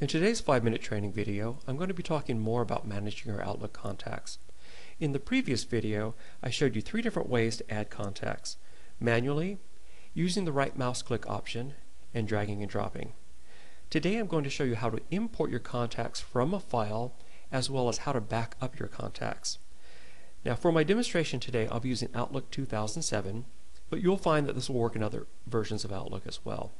In today's 5-minute training video, I'm going to be talking more about managing your Outlook contacts. In the previous video, I showed you three different ways to add contacts. Manually, using the right mouse click option, and dragging and dropping. Today I'm going to show you how to import your contacts from a file as well as how to back up your contacts. Now for my demonstration today I'll be using Outlook 2007 but you'll find that this will work in other versions of Outlook as well.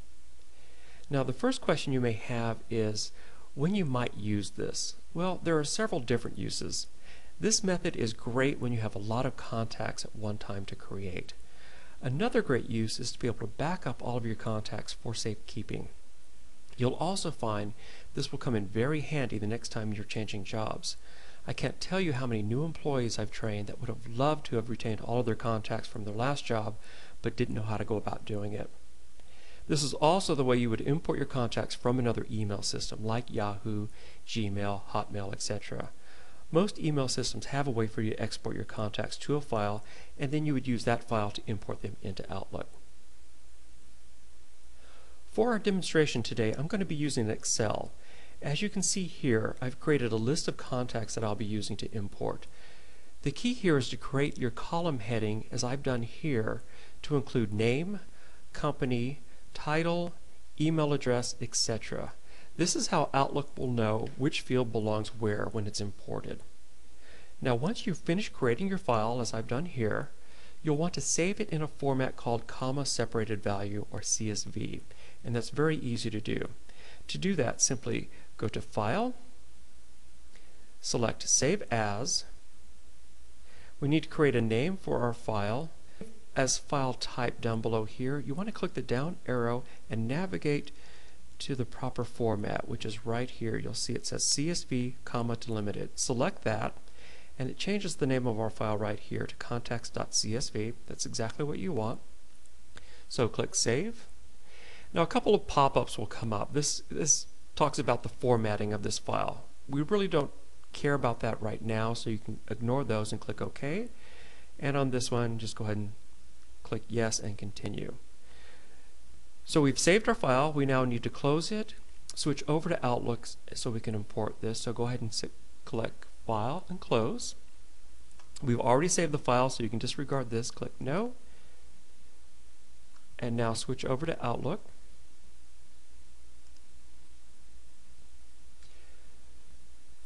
Now the first question you may have is when you might use this. Well there are several different uses. This method is great when you have a lot of contacts at one time to create. Another great use is to be able to back up all of your contacts for safekeeping. You'll also find this will come in very handy the next time you're changing jobs. I can't tell you how many new employees I've trained that would have loved to have retained all of their contacts from their last job but didn't know how to go about doing it. This is also the way you would import your contacts from another email system like Yahoo, Gmail, Hotmail, etc. Most email systems have a way for you to export your contacts to a file and then you would use that file to import them into Outlook. For our demonstration today, I'm going to be using Excel. As you can see here, I've created a list of contacts that I'll be using to import. The key here is to create your column heading, as I've done here, to include name, company, title, email address, etc. This is how Outlook will know which field belongs where when it's imported. Now once you've finished creating your file, as I've done here, you'll want to save it in a format called comma separated value or CSV and that's very easy to do. To do that simply go to File, select Save As. We need to create a name for our file. As file type down below here, you want to click the down arrow and navigate to the proper format, which is right here. You'll see it says CSV, comma delimited. Select that, and it changes the name of our file right here to contacts.csv. That's exactly what you want. So click Save. Now a couple of pop-ups will come up. This, this talks about the formatting of this file. We really don't care about that right now, so you can ignore those and click OK. And on this one, just go ahead and click Yes and Continue. So we've saved our file. We now need to close it, switch over to Outlook so we can import this. So go ahead and click File and Close. We've already saved the file, so you can disregard this. Click No. And now switch over to Outlook.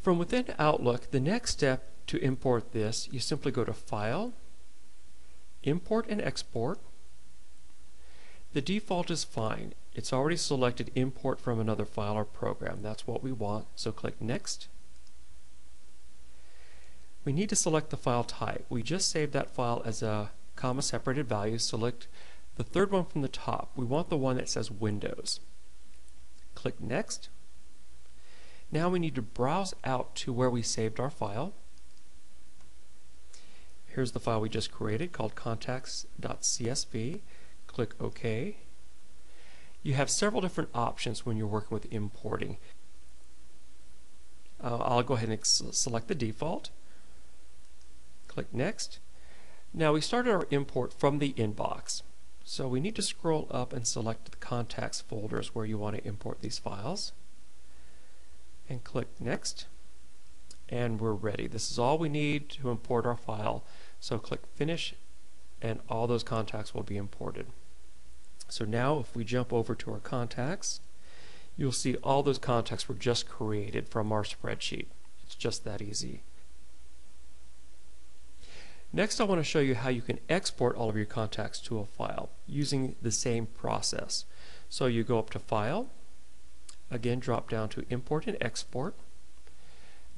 From within Outlook, the next step to import this, you simply go to File, Import and Export. The default is fine. It's already selected import from another file or program. That's what we want, so click Next. We need to select the file type. We just saved that file as a comma separated value. Select the third one from the top. We want the one that says Windows. Click Next. Now we need to browse out to where we saved our file. Here's the file we just created called contacts.csv. Click OK. You have several different options when you're working with importing. Uh, I'll go ahead and select the default. Click Next. Now we started our import from the inbox. So we need to scroll up and select the contacts folders where you want to import these files and click Next and we're ready. This is all we need to import our file. So click Finish and all those contacts will be imported. So now if we jump over to our contacts, you'll see all those contacts were just created from our spreadsheet. It's just that easy. Next I want to show you how you can export all of your contacts to a file using the same process. So you go up to File, Again, drop down to import and export.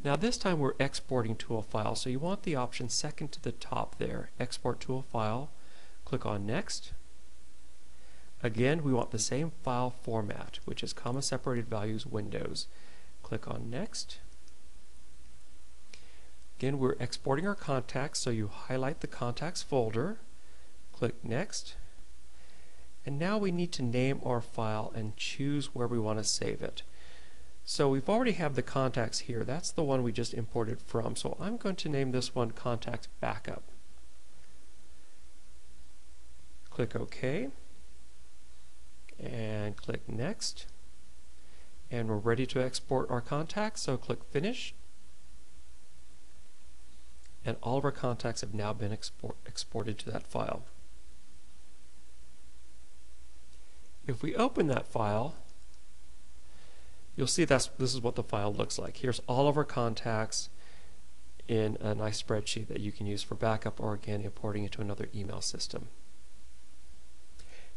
Now this time we're exporting to a file, so you want the option second to the top there, export to a file. Click on next. Again, we want the same file format, which is comma separated values Windows. Click on next. Again, we're exporting our contacts, so you highlight the contacts folder, click next, and now we need to name our file and choose where we want to save it. So we've already have the contacts here. That's the one we just imported from. So I'm going to name this one Contact Backup. Click OK. And click Next. And we're ready to export our contacts, so click Finish. And all of our contacts have now been export exported to that file. If we open that file, you'll see that's, this is what the file looks like. Here's all of our contacts in a nice spreadsheet that you can use for backup or again importing into another email system.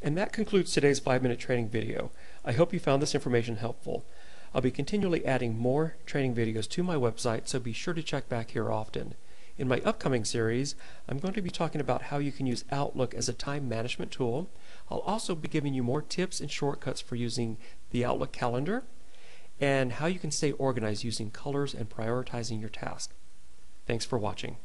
And that concludes today's 5-minute training video. I hope you found this information helpful. I'll be continually adding more training videos to my website, so be sure to check back here often. In my upcoming series, I'm going to be talking about how you can use Outlook as a time management tool. I'll also be giving you more tips and shortcuts for using the Outlook calendar and how you can stay organized using colors and prioritizing your tasks. Thanks for watching.